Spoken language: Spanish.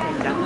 i don't